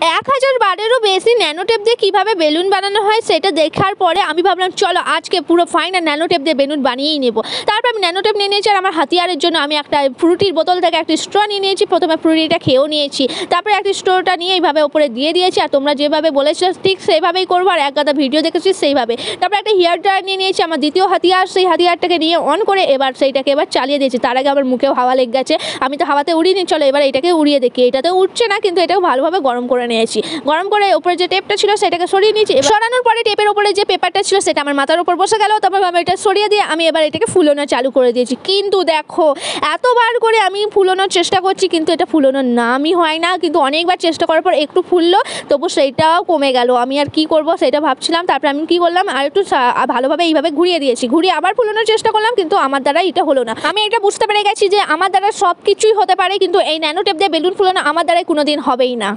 এক হাজার বারেরও বেশি ন্যানোটেপ দিয়ে কীভাবে বেলুন বানানো হয় সেটা দেখার পরে আমি ভাবলাম, চলো আজকে পুরো ফাইনাল ন্যানোটেপ দিয়ে বেলুন বানিয়েই নেব। তারপর আমি ন্যানোটেপ নিয়ে নিয়েছি আর আমার হাতিয়ারের জন্য আমি একটা ফ্রুটির বোতল থেকে একটি স্ট্র নিয়ে নিয়েছি। প্রথমে ফ্রুটিটা খেয়েও নিয়েছি। তারপরে একটি স্টোরটা নিয়ে এইভাবে ওপরে দিয়ে দিয়েছি আর তোমরা যেভাবে বলেছ ঠিক সেইভাবেই করব আর এক গাদা ভিডিও দেখেছি সেইভাবে। তারপরে একটা হেয়ার ড্রায়ার নিয়ে নিয়েছি, আমার দ্বিতীয় হাতিয়ার। সেই হাতিয়ারটাকে নিয়ে অন করে এবার সেইটাকে এবার চালিয়ে দিয়েছি। তার আগে আমার মুখেও হাওয়া লেগে গেছে। আমি তো হাওয়াতে উড়িয়ে নিই চলো এবার এটাকে উড়িয়ে দেখি। এটাতে উঠছে না, কিন্তু এটাও ভালোভাবে গরম করে নিয়েছি। গরম করে ওপরে যে টেপটা ছিল সেটাকে সরিয়ে নিয়েছি। সরানোর পরে টেপের ওপরে যে পেপারটা ছিল সেটা আমার মাথার উপর বসে গেল। তারপর আমি এটা সরিয়ে দিয়ে আমি এবার এটাকে ফুলোনো চালু করে দিয়েছি। কিন্তু দেখো, এতবার করে আমি ফুলোনোর চেষ্টা করছি, কিন্তু এটা ফুলোনোর নামই হয় না। কিন্তু অনেকবার চেষ্টা করার পর একটু ফুললো, তবু সেইটাও কমে গেল। আমি আর কি করব সেটা ভাবছিলাম। তারপরে আমি কি করলাম, আর একটু ভালোভাবে এইভাবে ঘুরিয়ে দিয়েছি। ঘুরিয়ে আবার ফুলোনোর চেষ্টা করলাম, কিন্তু আমার দ্বারা এটা হলো না। আমি এটা বুঝতে পেরে গেছি যে আমার দ্বারা সব কিছুই হতে পারে, কিন্তু এই ন্যানোটেপ দিয়ে বেলুন ফুলানো আমার দ্বারাই কোনো দিন হবেই না।